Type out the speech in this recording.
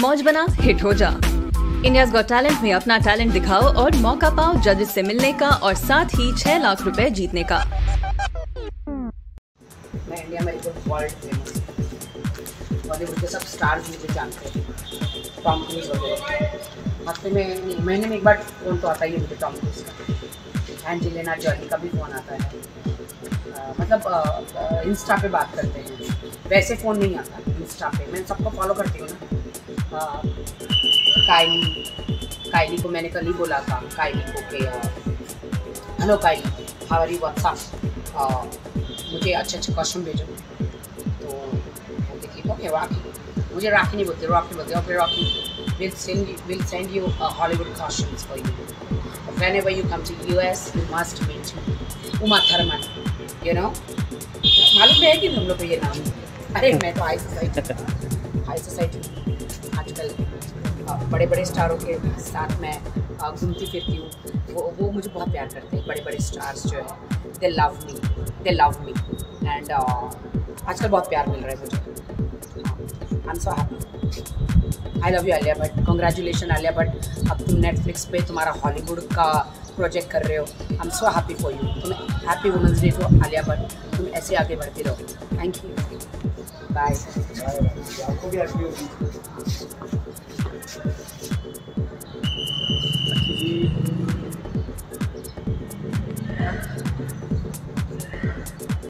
मौज बना हिट हो जा। इंडियाज गॉट टैलेंट में अपना टैलेंट दिखाओ और मौका पाओ जजेस से मिलने का और साथ ही छह लाख रुपए जीतने का। मैं इंडिया में टॉम क्रूज तो का। एंजेलिना जॉली का भी फ़ोन आता है। आ, मतलब इंस्टा पे बात करते हैं। वैसे फ़ोन नहीं आता इंस्टा पे। मैं सबको फॉलो करती हूँ ना। आ, काइली काइली को मैंने कल ही बोला था काइली को कि हेलो काइली हमारी व्हाट्सअप मुझे अच्छे अच्छे कॉस्ट्यूम भेजो। तो देखिए ओके राखी। मुझे राखी नहीं बोलते रॉकी बोलते okay Rocky will send will send you Hollywood costumes for you whenever you come to US you must meet Uma Thurman you know? मालूम है कि तुम लोग को ये नाम? अरे मैं तो हाई सोसाइटी हाई सोसाइटी आजकल बड़े बड़े स्टारों के साथ मैं घूमती फिरती हूँ। वो वो मुझे बहुत प्यार करते हैं बड़े बड़े स्टार्स जो है। They love me they love me and आजकल बहुत प्यार मिल रहा है मुझे। I am so happy I love you Alia Bhatt congratulation Alia Bhatt अब तुम नेटफ्लिक्स पे तुम्हारा हॉलीवुड का प्रोजेक्ट कर रहे हो। I am so happy for you तुम happy women's day to Alia Bhatt तुम ऐसे आगे बढ़ते रहो। थैंक यू बाय आपको भी हैप्पी होगी